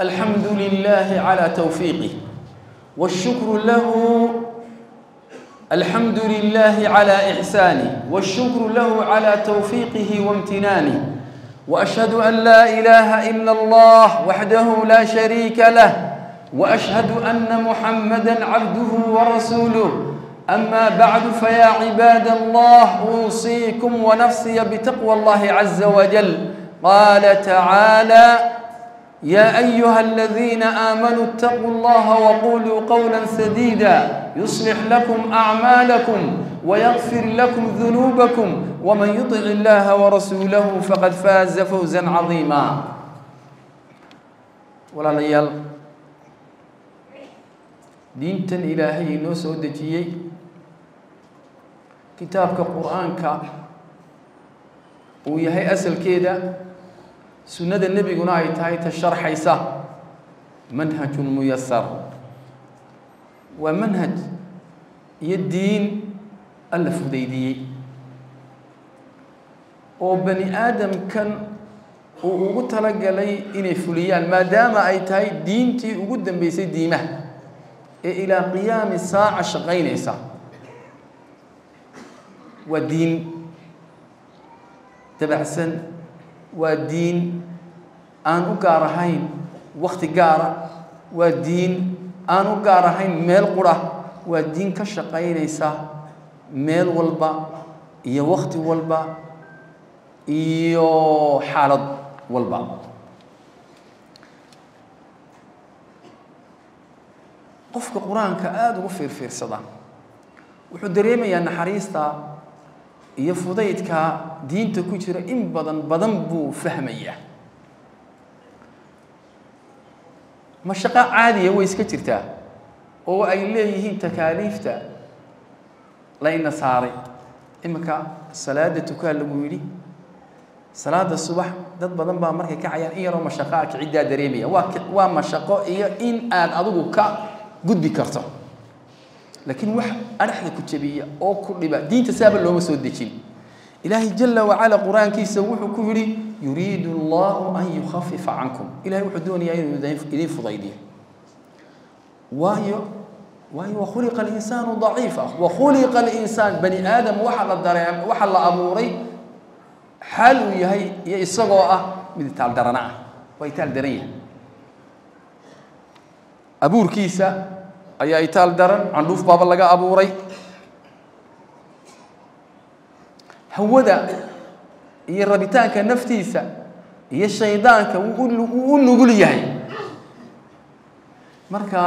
الحمد لله على توفيقه والشكر له الحمد لله على إحسانه والشكر له على توفيقه وامتنانه وأشهد أن لا إله إلا الله وحده لا شريك له وأشهد أن محمدا عبده ورسوله. أما بعد فيا عباد الله أوصيكم ونفسي بتقوى الله عز وجل. قال تعالى يا أيها الذين آمنوا اتقوا الله وقولوا قولا سديدا يصلح لكم أعمالكم ويغفر لكم ذنوبكم ومن يطع الله ورسوله فقد فاز فوزا عظيما ولا ليال diintan ilaahay inoo soo dejiyey kitaabka qur-aanka uu yahay asalkeeda sunnada nebiguna ay tahay ta sharxaysa. Manhajun muyasar waa manhaj iyo diin alla fudaydiyey. Oo bani aadamkan uu ugu talagalay inay fuliyaan maadaama ay tahay diintii ugu dambeysay diimaha ee ilaa qiyaami saaca shaqaynaysa. Waa diin dabacsan waa diin aan u gaar ahayn wakti gaara waa diin aan u gaar ahayn meel qura waa diin ka shaqaynaysa meel walba iyo wakti walba iyo xaalad walba. Qofka qur'aanka aada ugu fiirfiirsada wuxuu dareemayaa naxariista iyo fudaydka diinta ku jira in badan badan buu fahmayaa. Mashaqo caadiya way iska jirtaa oo ay leeyihiin takaaliifta layna saaray. Iminka salaada tukaa lagu yidhi salaada subax dad badan baa markay kacayaan in yaroo mashaqo ah kiciddaa dareemaya. Waa waa mashaqo iyo in aad adigu ka gudbi karto laakiin wax adhaxda ku jabiya oo ku dhiba diinta saaba looma soo dejin ilaahay jala wacala qur'aankiisa wuxuu ku yidhi yuriidu allahu an yukhafifa cankum ilahay wuxuu doonayaa inuu idiin fudaydiyo waayo waayo wakhuliqa alinsaanu daciifa wakhuliqa alinsaan bani aadam waxa la dareem waxa la abuuray xaal uu yahay iyo isagoo ah mid itaal ah waa itaal daran yahay abuurkiisa ayaa itaal daran candhuuf baaba laga abuuray. Hawada iyo rabitaanka naftiisa iyo shaydaanka wuu u nugul yahay. Marka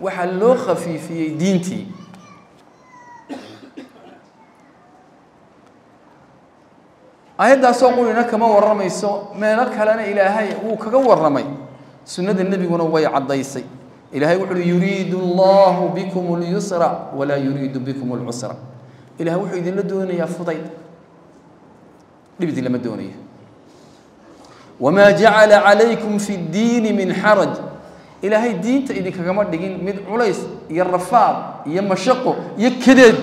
waxaa loo khafiifiyey diintii. Ayaddaasoo qurina kama warramayso meelo kalena ilaahay wuu kaga warramay. Sunnada nebiguna way caddaysay ilaahay wuxu uhi yuriidu allahu bikum اlyusra walaa yuriidu bikum اlcusra ilahay wuxuu idinla doonayaa fudayd dhib idinlama doonayo wamaa jacala calaykum fi اddiini min xaraj ilaahay diinta idinkagama dhigin mid culays iyo rafaad iyo mashaqo iyo kadeed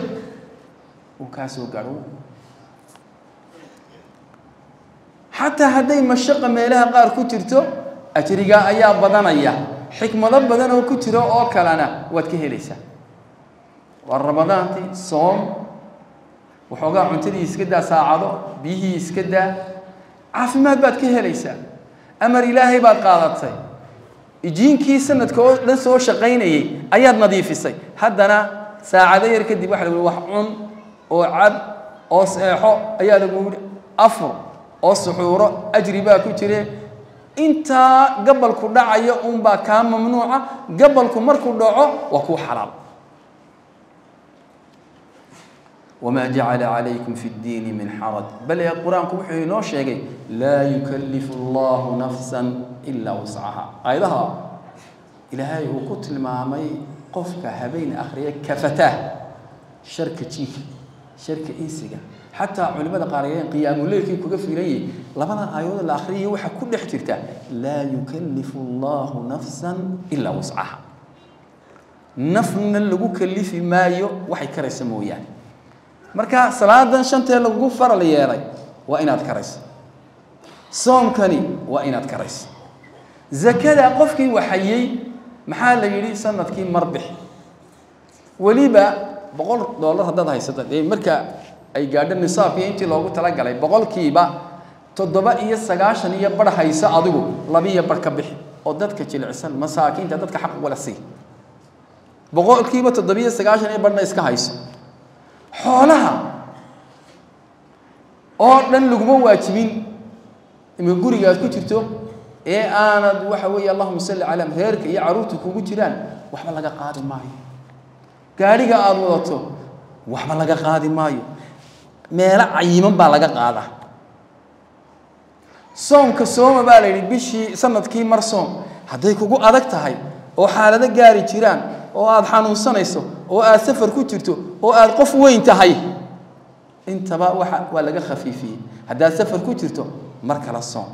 uu kaa soo gaadho xataa hadday mashaqa meelaha qaar ku jirto ajrigaa ayaa badanaya xikmado badan oo ku jiro oo kalena waad ka helaysaa. Waa ramadaantii soom waxoogaa cuntadii iska daa saacado biyihii iska daa caafimaad baad ka helaysaa. Amar ilaahay baad qaadatay. Ijiinkii sanadka oo dhan soo shaqaynayay ayaad nadiifisay. Haddana saacado yar kadib waxa lagu wax cun oo cab oo seexo ayaa lagu afur oo suxuuro ajri baa ku jire intaa gabalku dhacayo unbaa kaa mamnuuca. Gabalku markuu dhaco waa kuu xalaal wamaa jacala calaykum fi ddiini min xaraj. Bale qur'aanku wuxuu inoo sheegay laa yukallifu allahu nafsan ilaa wuscaha aayadaha ilaahay uu ku tilmaamay qofka habeen akhriya kafataa sharka jinka sharka insiga. Xataa culimada qaar ayeen qiyaamuleylkii kuga filayay labada aayadood la akhriyay waxaa ku dhex jirta laa yukallifu allahu nafsan ilaa wuscaha nafna lagu kalifi maayo waxay karaysa mooyaane. Marka salaadan shantee lagu faral yeelay waa inaad karayso soomkani waa inaad karayso zakada qofkii waxayey maxaa la yidhi sannadkii marbix weliba boqol dollar haddaad haysato dee marka ay gaadho nisaabkii intii loogu talagalay boqolkiiba toddoba iyo sagaashan iyo bar hayso adigu labiiyo bar ka bixi oo dadka jilicsan masaakiinta dadka xaq wala sii boqolkiiba toddobiyo sagaashan iyo barna iska hayso. Xoolaha! Oo dhan laguma waajibin. Imika guriga ku jirto ee aanad waxa weeye allahuma salli calaa reerka iyo carruurta kugu jiraan waxba laga qaadi maayo gaadhiga aada wadato waxba laga qaadi maayo. Meelo cayiman baa laga qaadaa soomka sooma baa la yidhi bishii sannadkii mar soom hadday kugu adag tahay oo xaalado gaari jiraan oo aada xanuunsanayso oo aada safar ku jirto oo aada qof weyn tahay. Intaba waxa waa laga khafiifiyey. Haddaad safar ku jirto mar kala soom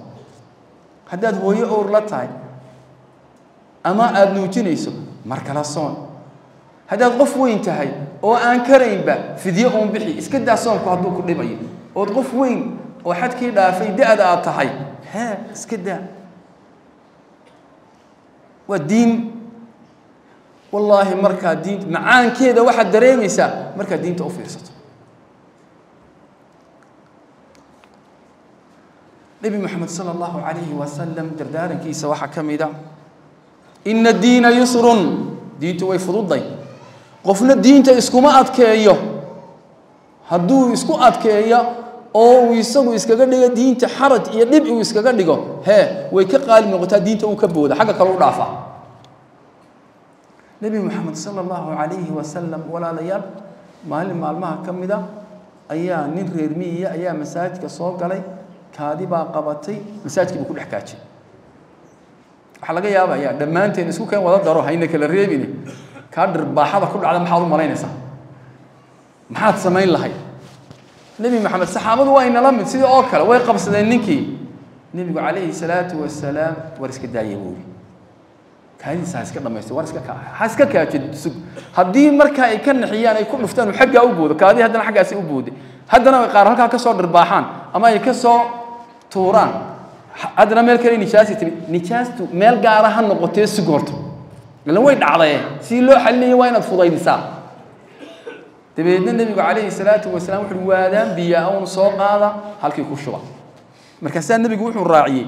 haddaad hooyo owr la tahay ama aada nuujinayso mar kala soon haddaad qof weyn tahay oo aan karaynba fidyo uun bixi iska daa soomku hadduu ku dhibayo ood qof weyn oo xadkii dhaafay da-da aad tahay hee iska daa. Waa diin. Wallaahi markaa diinta macaankeeda waxaad dareemaysaa markaad diinta u fiirsato. Nebi moxamed sala allahu calayhi wasalam dardaarankiisa waxaa ka mid a ina diina yusrun. Diintu way fududay qofna diinta iskuma adkeeyo. Hadduu isku adkeeyo oo uu isagu iskaga dhigo diinta xaraj iyo dhib uu iskaga dhigo hee way ka qaalib noqotaa diinta uu ka booda xagga kale u dhaafa. Nebi moxamed sala allahu calayhi wasalam walaalayaal maalin maalmaha ka mid a ayaa nin reer miyiya ayaa masaajidka soo galay kaadi baa qabatay masaajidkii buu ku dhex kaajay waxaa laga yaabayaa dhammaanteen isku keen wada daro hayna kala reebine kaa dhirbaaxada ku dhacda maxaad u malaynaysaa? Maxaad samayn lahayd? Nebi maxamed saxaabadu waa inala mid sidii oo kale way qabsadeen ninkii. Nebigu calayhi salaatu wasalaam war iska daaya buuri kaadiisa ha iska dhamaystay war iska ka ha iska kaajo sug. Haddii markaa ay ka naxiyaan ay ku dhuftaan uu xaggaa u boodo kaadii haddana xaggaasi u booday haddana qaar halkaa ka soo dhirbaaxaan ama ay ka soo tuuraan. Haddana meel kale nijaasi timid nijaastu meel gaara ha noqotee sug horto ilan way dhacdaye si loo xalinaya waa inaad fudaydisaa dabeedna nebigu calayhi salaatu wasalaam wuxuuhi waadaan biyaa un soo qaada halkii ku shuba. Markaasaa nebigu wuxuu raaciyey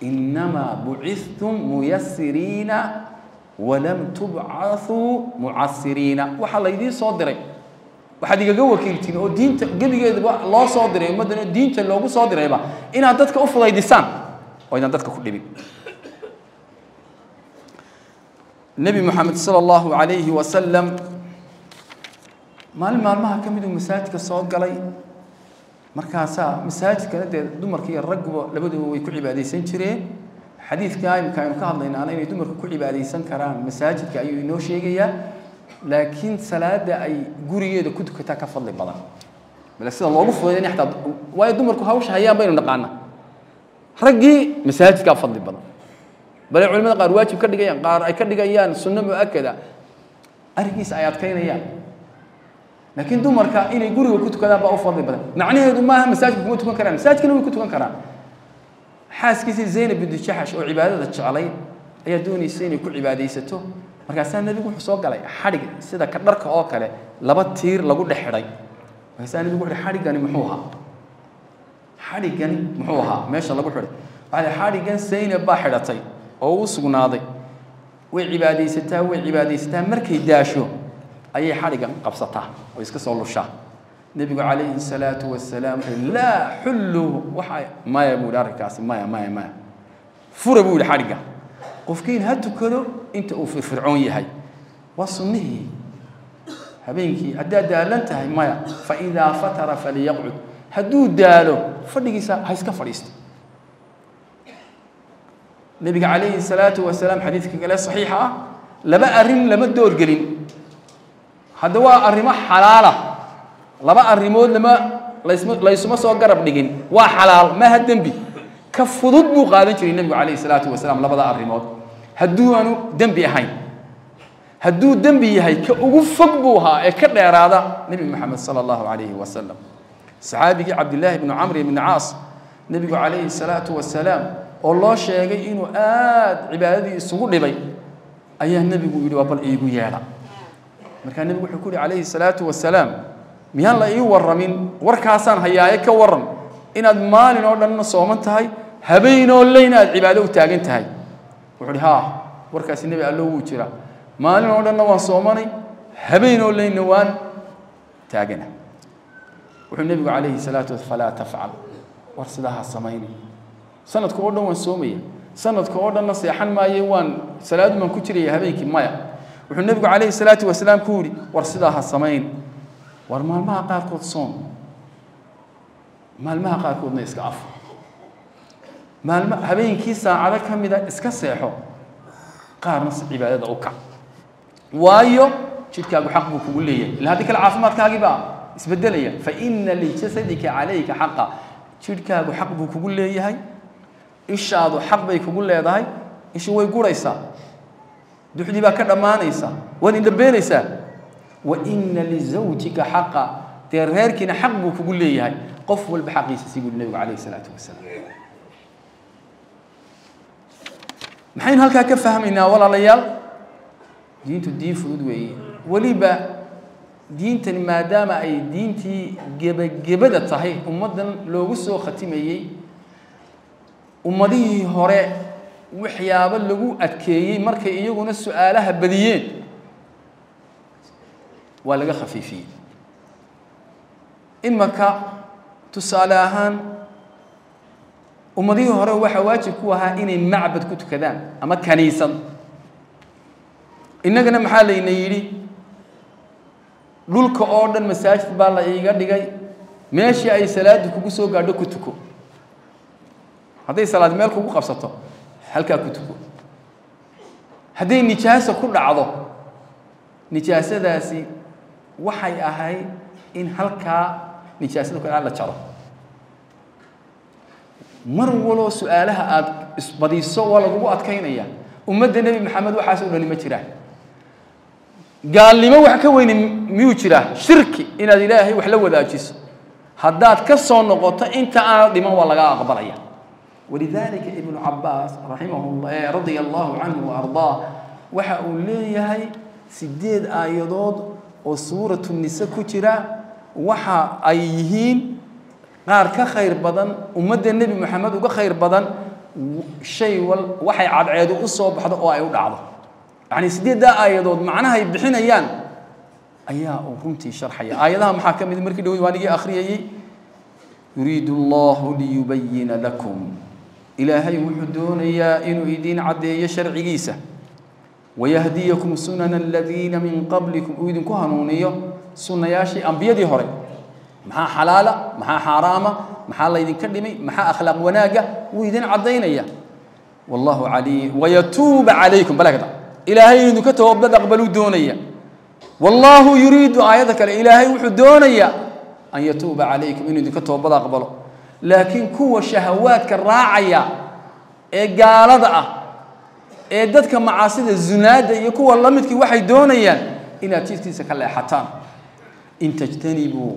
inamaa bucithtum muyasiriina walam tubcathuu mucasiriina waxaa laydiin soo diray. Waxaad igaga wakiiltiin oo diinta gebigeedaba loo soo diray ummaddana diinta loogu soo dirayba inaad dadka u fudaydisaan oo inaan dadka ku dhibin nebi moxamed sala allahu calayhi wasalam maalin maalmaha ka miduu masaajidka soo galay. Markaasaa masaajidkana dee dumarka iyo ragguba labaduba way ku cibaadaysan jireen. Xadiidka imika aynu ka hadlaynaana inay dumarku ku cibaadaysan karaan masaajidka ayuu inoo sheegayaa. Laakiin salaada ay gurigeeda ku tukataa ka fadli badan. Bale sida loogu fudaydin xataa waayo dumarku hawsha hayaan baynu naqaana raggii masaajidkaa fadli badan bale culimada qaar waajib ka dhigayaan qaar ay ka dhigayaan sunno mu'akada arrinkiisa ay adkaynayaan. Laakiin dumarka inay guriga ku tukadaan baa u fadli badan. Macnaheedu maaha masaajidka kuma tukan karaan. Masaajidkana way ku tukan karaan. Xaaskiisii zaynab bintu jaxash oo cibaadada jeclayd ayaa doonaysa inay ku cibaadaysato. Markaasaa nebigu wuxuu soo galay xadhig sida ka dharka oo kale laba tiir lagu dhex xidhay markaasaa nebigu wuxuu xadhiggani muxuu ahaa? Xadhiggani muxuu ahaa? Meesha lagu xidhay waxaa xadhiggan zaynab baa xidhatay oo u sugnaaday. Way cibaadaysataa way cibaadaysataa. Markay daasho ayay xadhiggan qabsataa oo iska soo lushaa. Nebigu calayhi salaatu wasalaam wuxuu laa xulluhu waxa maya buu yihi arrinkaasi maya maya maya fura buu yihi xadhigga qofkiin ha tukado inta uu firfircoon yahay. Waa sunnihii. Habeenkii haddaad daalan tahay maya fa idaa fatara faliyaqcud hadduu daalo fadhigiisa ha iska fadhiisto nebiga calayhi salaatu wasalaam xadiidka kale saxiixa ah laba arrin lama doorgelin. Hadda waa arrimo xalaala. Laba arrimood lama laysma laysuma soo garab dhigin. Waa xalaal maaha dembi. Ka fudud buu qaadan jiray nebigu calayhi salaatu wasalaam labada arrimood. Hadduu aanu dembi ahayn. Hadduu dembi yahay ka ugu fog buu ahaa ee ka dheeraada nebi moxamed sala allahu calayhi wasalam saxaabigii cabdillaahi bnu camr ibni caas nebigu calayhi salaatu wasalaam oo loo sheegay inuu aada cibaadadii isugu dhibay ayaa nebigu yidhi waa bal iigu yeedha markaa nebigu wuxuu ku yihi calayhi salaatu wasalaam miyaan la ii warramin? Warkaasaan hayaaye ka warran. Inaad maalin oo dhanna sooman tahay habeen oo leyn aad cibaado u taagan tahay. Wuxuu uhi haa warkaasi nebi allo wuu jiraa maalin oo dhanna waan soomanay habeen oo leynna waan taagana. Wuxuu nebigu calayhi salaatu falaa tafcal war sidaa ha samayni sanadka oo dhan waan soomaya. Sanadka oo dhanna seexan maaye waan salaadu baan ku jiraya habeenkii maya. Wuxuu nebigu calayhi salaatu wasalaam ku yidhi war sidaa ha samayn war maalmaha qaarkood soom. Maalmaha qaarkoodna iska af. Maalma habeenkii saacado ka mida iska seexo qaarna cibaadada u kac waayo jidhkaagu xaq buu kugu leeyahay. Ila haddii kale caafimaadkaagii baa isbedelaya fa ina lijasadika calayka xaqa jidhkaagu xaq buu kugu leeyahay ishaadu xaq bay kugu leedahay ishu way guraysaa duxdii baa ka dhammaanaysa waad indhabeelaysaa wa ina lizawjika xaqa dee reerkiina xaq buu kugu leeyahay qof walba xaqiisa sii buri nebigu calayhi salaatu wasalaam. Maxaynu halkaa ka fahmaynaa walaalayaal? Diintu diin fudud weeye. Weliba diintani maadaama ay diintii gebagebada tahay ummaddan loogu soo khatimayey ummadihii hore waxyaabo lagu adkeeyey markay iyaguna su'aalaha badiyeen. Waa laga khafiifiyey. Imaka tusaale ahaan ummadihii hore waxaa waajib ku ahaa inay macbad ku tukadaan ama kaniisad innagana maxaa layna yidhi dhulka oo dhan masaajid baa la iiga dhigay. Meeshii ay salaadu kugu soo gaadho ku tuko. Hadday salaad meel kugu qabsato halkaa ku tuko. Hadday nijaaso ku dhacdo nijaasadaasi waxay ahayd in halkaa nijaasada ku la jaro. Mar waloo su'aalaha aada isbadiso waa lagugu adkaynaya. Ummadda nebi maxamed waxaas o dhani ma jiraan gaalnimo wax ka weyni miyuu jiraa? Shirki inaad ilaahay wax la wadaajiso. Haddaad ka soo noqoto inta aana dhiman waa lagaa aqbalaya. Walidalika ibnu cabaas raximah radia allahu canhu waardaa waxa uu leeyahay sideed aayadood oo suuratu nise ku jira waxa ay yihiin qaar ka khayr badan ummadda nebi moxamed uga khayr badan shay waxay cadceedu u soo baxdo oo ay u dhacdo yacni sideeddaa aayadood macnahay bixinayaan ayaa uu runtii sharxaya. Aayadaha maxaa ka mid markii dhaweyd waan igii akhriyayey yuriidu allahu liyubayina lakum. Ilaahay wuxuu doonayaa inuu idiin caddeeyo sharcigiisa. Wayahdiyakum sunana aladiina min qablikum. Uu idinku hanuuniyo sunnayaashii ambiyadii hore. Maxaa xalaala? Maxaa xaaraama? Maxaa laydinka dhimay? Maxaa akhlaaq wanaagga wuu idin caddaynaya wallahu caliim. Wayatuuba calaykum balagda ilaahay idinka toobad aqbaluu doonaya. Wallahu yuriidu aayadda kale ilaahay wuxuu doonayaa an yatuuba calaykum inuu idinka toobad aqbalo laakiin kuwa shahawaadka raacaya ee gaalada ah ee dadka macaasida zunaada iyo kuwa la midkii waxay doonayaan inaad jidkiisa ka leexataan. In tajtanibuu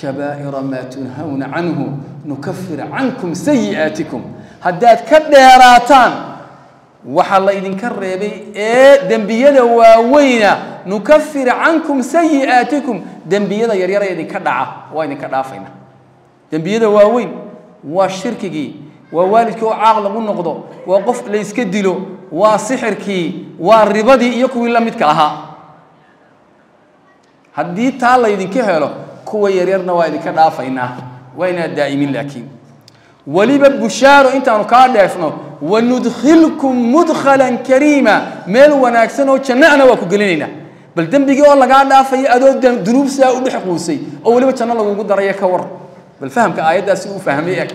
kabaa'ira maa tunhawna canhu nukafir cankum sayi'aatikum. Haddaad ka dheeraataan waxaa la idinka reebay ee dembiyada waaweyna nukafir cankum sayi'aatikum dembiyada yaryara idinka dhaca waa idinka dhaafayna. Dembiyada waaweyn waa shirkigii waa waalidkii oo caaq lagu noqdo waa qof la yska dilo waa sixirkii waa ribadii iyo kuwii la midka ahaa. Haddii taa laydinka helo kuwa yaryarna waa idinka dhaafaynaa waa inaad daa'imin laakiin weliba bushaaro intaanu kaa dheefno wanudkhilkum mudkhalan kariima. Meel wanaagsan oo jannana waa ku gelinaynaa bal dembigii oo lagaa dhaafayo adoo dunuub sidaa u dhex quusay oo weliba janno lagugu daraya ka war. Bal fahamka aayaddaasi uu fahmay eg.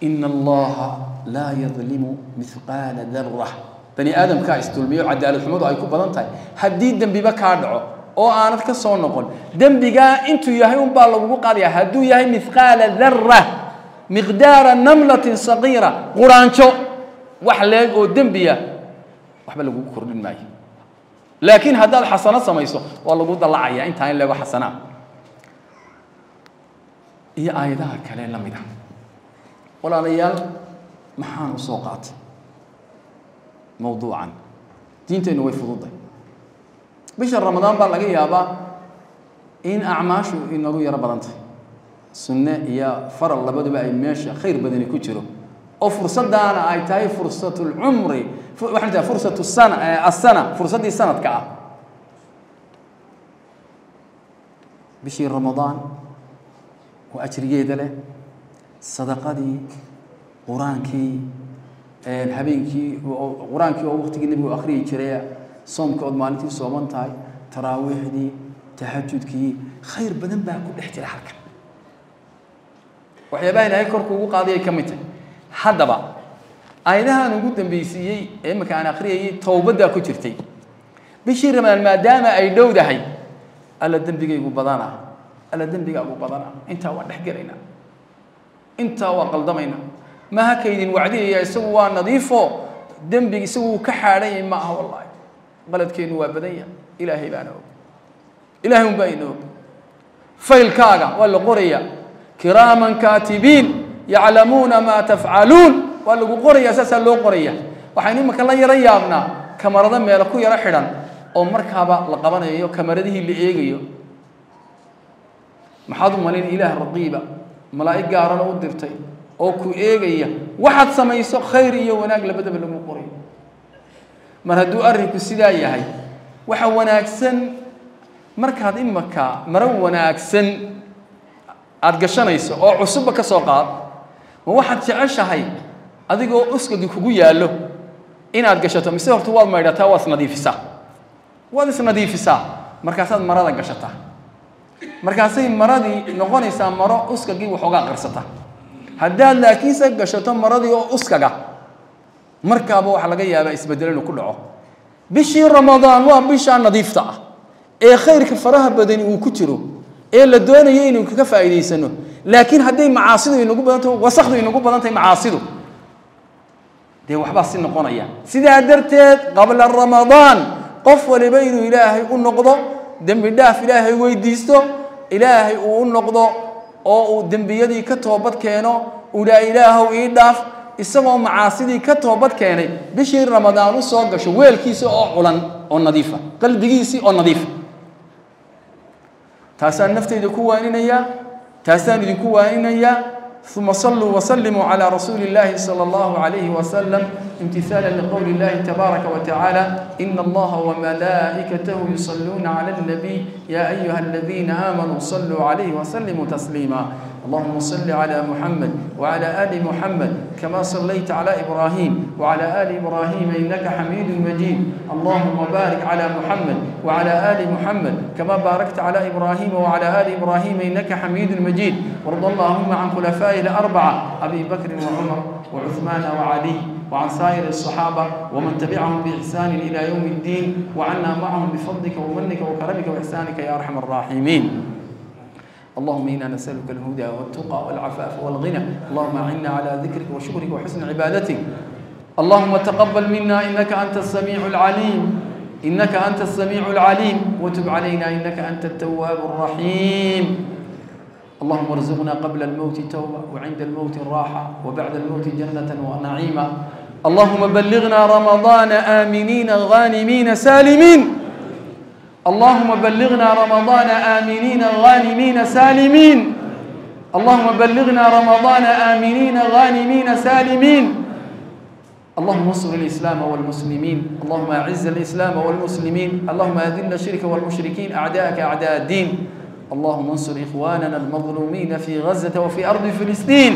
Ina allaha laa yadlimu mihqaala darra bani aadamkaa isdulmiyo cadaalad xumadu ay ku badan tahay. Haddii dembiba kaa dhaco oo aanad ka soo noqon dembigaa intuu yahay unbaa lagugu qaadaya hadduu yahay mihqaala darra miqdaara namlatin saqiira quraanjo wax leeg oo dembiya waxba lagugu kordhin maayo. Laakiin haddaad xasano samayso waa lagu dallacaya intaa in leego xasanaa iyo aayadaha kale la mid ah. Walaalayaal maxaan u soo qaatay? Mawduucan. Diinteennu way fududay. Bisha ramadaan baa laga yaabaa in acmaashu inagu yaro badan tahay sunne iyo faral labaduba ay meesha khayr badani ku jiro. Oo fursadaana ay tahay fursatu lcumri waxaan tahay fursatu sana asana fursaddii sanadka ah. Bishii ramadaan oo ajrigeeda leh sadaqadii qur'aankii habeenkii qur'aankii oo waqtigii nebigu akhriyi jiray soomka ood maalintii sooman tahay taraawiixdii tahajudkii khayr badan baa ku dhex jira halkan waxyaabaha ilaahay korku ugu qaadayay ka mid tahay. Haddaba aayadahan ugu dambaysiiyey ee imika aan akhriyayay towbaddaa ku jirtay. Bishii ramadaan maadaama ay dhowdahay alla dembigaygu badana alla dembigaagu badana. Intaa waan dhex gelaynaa. Intaa waa qaldamaynaa. Maha kaydin wacdiyaya isagu waa nadiifo. Dembig isagu uu ka xaadhanyay ma aha wallaahi. Qaladkeennu waa badan yahay. Ilaahay baana og. Ilaahay un baa ina og. Faylkaaga waa la qorayaa kiraaman kaatibiin yaclamuuna maa tafcaluun waa lagu qorayaa saasaa loo qoraya. Waxaynu imika la yaro yaabnaa kamarado meelo ku yaro xidhan oo markaaba la qabanayo kamaradihii la eegayo. Maxaad u malayn ilaah raqiiba malaa'ig gaarana u dirtay oo ku eegaya waxaad samayso khayr iyo wanaag labadaba lagu qorayo. Mar hadduu arrinku sidaa yahay waxa wanaagsan markaad imaka maro wanaagsan aada gashanayso oo cusubba ka soo qaad ma waxaad jeceshahay adigoo uskagi kugu yaallo inaad gashato? Mise horta waad maydhataa waad isnadiifisaa waad isnadiifisaa markaasaad marada gashataa. Markaasay maradii noqonaysaa maro uskagii waxoogaa qarsata. Haddaad laakiinse gashato maradii oo uskaga markaaba waxaa laga yaabaa isbedelo inuu ku dhaco. Bishii ramadaan waa bishaa nadiifta ah ee khayrka faraha badani uu ku jiro ee la doonayo inuu kaga faa'iidaysano. Laakiin hadday macaasidu inagu badan tahay wasakdu inagu badan tahay macaasidu. Dee waxbaa si noqonaya. Sidaa darteed qabla ramadaan qof waliba inuu ilaahay u noqdo dembi dhaaf ilaahay weydiisto ilaahay uu u noqdo oo uu dembiyadii ka toobad keeno uu dhaa ilaahow ii dhaaf isagoo macaasidii ka toobad keenay bishii ramadaan u soo gasho weelkiisa oo culan oo nadiifa qalbigiisii oo nadiifa taasaan nafteyda ku waaninayaa taasaan idinku waaninayaa uma saluu wasalimuu calaa rasuuli illaahi sala allahu calayhi wasalam امتثالا لقول الله تبارك وتعالى إن الله وملائكته يصلون على النبي يا أيها الذين آمنوا صلوا عليه وسلموا تسليما. اللهم صل على محمد وعلى آل محمد كما صليت على إبراهيم وعلى آل إبراهيم إنك حميد مجيد. اللهم بارك على محمد وعلى آل محمد كما باركت على إبراهيم وعلى آل إبراهيم إنك حميد مجيد. وارض اللهم عن خلفائه الأربعة أبي بكر وعمر وعثمان وعلي. وعن سائر الصحابة ومن تبعهم بإحسان إلى يوم الدين وعنا معهم بفضلك ومنك وكرمك وإحسانك يا أرحم الراحمين. اللهم إنا نسألك الهدى والتقى والعفاف والغنى. اللهم أعنا على ذكرك وشكرك وحسن عبادتك. اللهم تقبل منا إنك أنت السميع العليم. إنك أنت السميع العليم. وتب علينا إنك أنت التواب الرحيم. اللهم ارزقنا قبل الموت توبة وعند الموت راحة وبعد الموت جنة ونعيما اللهم بلغنا رمضان آمنين غانمين سالمين. اللهم بلغنا رمضان آمنين غانمين سالمين. اللهم بلغنا رمضان آمنين غانمين سالمين. اللهم انصر الإسلام والمسلمين. اللهم أعز الإسلام والمسلمين. اللهم أذل الشرك والمشركين. أعداءك أعداء الدين. اللهم انصر إخواننا المظلومين في غزة وفي أرض فلسطين.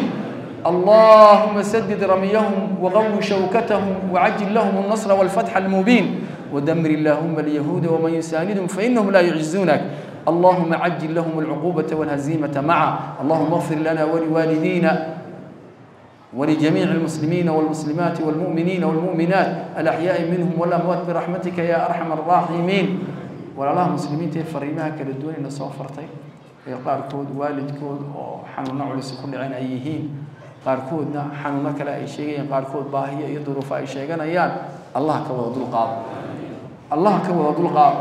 اللهم سدد رميهم وقو شوكتهم وعجل لهم النصر والفتح المبين ودمر اللهم اليهود ومن يساندهم فإنهم لا يعزونك. اللهم عجل لهم العقوبة والهزيمة معا. اللهم اغفر لنا ولوالدينا ولجميع المسلمين والمسلمات والمؤمنين والمؤمنات الأحياء منهم والأموات برحمتك يا أرحم الراحمين. walaalaha muslimiinta ee fariimaha kala duwan ina soo fartay ee qaarkood waalidkood oo xanuuno culus qaarkoodna xanuuno kale ay sheegayaan qaarkood baahiyo iyo duruufo ay sheeganayaan. Allah ka wada dulqaado allah ka wada dulqaado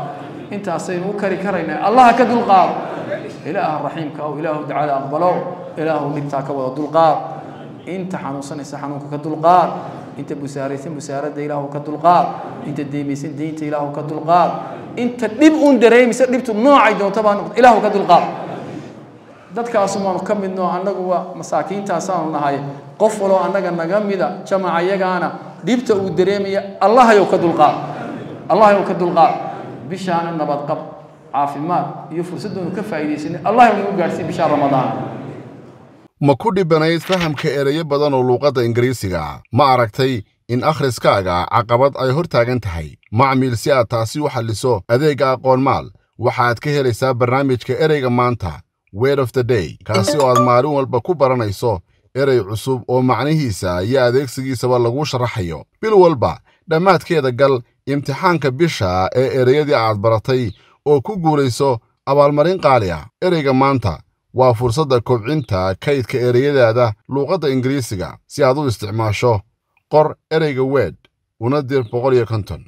intaasaynu u kari karaynaa. Allah ka dulqaado ilaaha raxiimka ow ilaahu dacada aqbalow ilaahu dhibtaa ka wada dulqaad inta xanuunsanaysa xanuunka ka dulqaad inta busaaraysan busaaradda ilaahu ka dulqaad inta deemaysan deynta ilaahu ka dulqaad inta dhib uun dareemaysa dhibtu noocay doonto baa noqdo ilaahu ka dulqaad dadkaasumaanu ka midno annaguwa masaakiintaasaanu nahay. Qof waloo annaga naga mida jamaca yagaana dhibta uu dareemaya allahayow ka dulqaad allahayow ka dulqaad bishaana nabadqab caafimaad iyo fursaddoonu ka faa'iidaysanay allahayow nagu gaadhsiin bishaa ramadaan. Ma ku dhibanayd fahamka ereyo badan oo luuqadda ingiriisiga? Ma aragtay in akhriskaaga caqabad ay hor taagan tahay macmiil si aad taasi u xalliso adeegga aqoon maal? Waxaad ka helaysaa barnaamijka ereyga maanta word of the day. Kaasi oo aad maalin walba ku baranayso erey cusub oo macnihiisa iyo adeegsigiisaba lagu sharaxayo bil walba dhammaadkeeda gal imtixaanka bisha ee ereyadii aad baratay oo ku guulayso abaalmarin qaali ah. Ereyga maanta waa fursadda kobcinta kaydka ereyadaada luuqadda ingiriisiga si aad u isticmaasho. Qor ereyga weed una dir boqol iyo konton